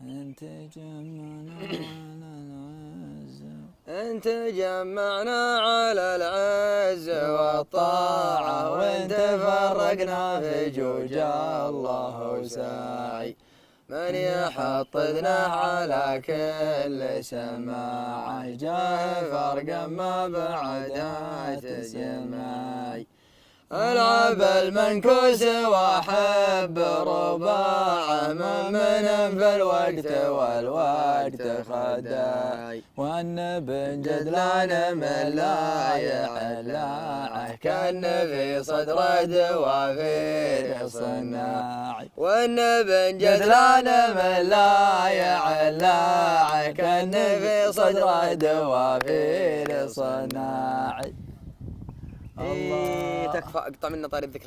أنت جمعنا على العز. أنت جمعنا على العز والطاعة وأنت فرقنا في جوج الله ساعي. من يحطدنا على كل سماع جاه فرقا ما بعدها تسمعي العب المنكوس وأحب رباعه من في الوقت والوقت خداي وأن بن جدلان من لا يعلاعه كأن في صدر دوافير صناعي وأن بن جدلان من لا يعلاعه كأن في صدر دوافير صناعي الله. اقطع منا طاري الذكرى